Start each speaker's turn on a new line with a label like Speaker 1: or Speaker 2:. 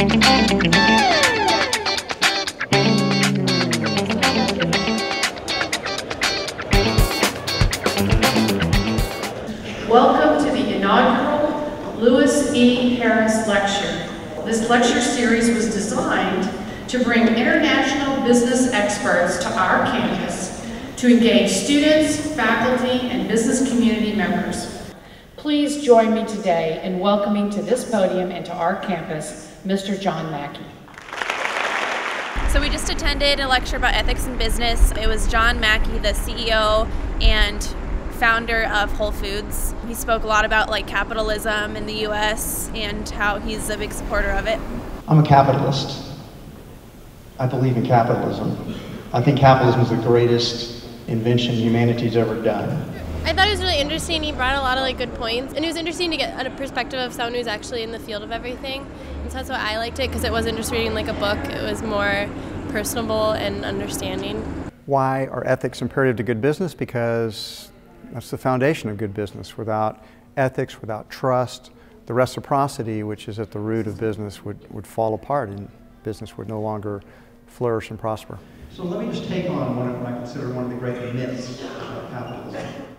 Speaker 1: Welcome to the inaugural Lewis E. Harris Lecture. This lecture series was designed to bring international business experts to our campus to engage students, faculty, and business community members. Please join me today in welcoming to this podium and to our campus, Mr. John Mackey.
Speaker 2: So we just attended a lecture about ethics in business. It was John Mackey, the CEO and founder of Whole Foods. He spoke a lot about like capitalism in the US and how he's a big supporter of it.
Speaker 3: I'm a capitalist. I believe in capitalism. I think capitalism is the greatest invention humanity's ever done.
Speaker 4: I thought it was really interesting. He brought a lot of like good points, and it was interesting to get a perspective of someone who's actually in the field of everything. And so that's why I liked it because it wasn't just reading like a book; it was more personable and understanding.
Speaker 5: Why are ethics imperative to good business? Because that's the foundation of good business. Without ethics, without trust, the reciprocity, which is at the root of business, would, would fall apart and business would no longer flourish and prosper.
Speaker 3: So let me just take on one what I consider one of the great myths of capitalism.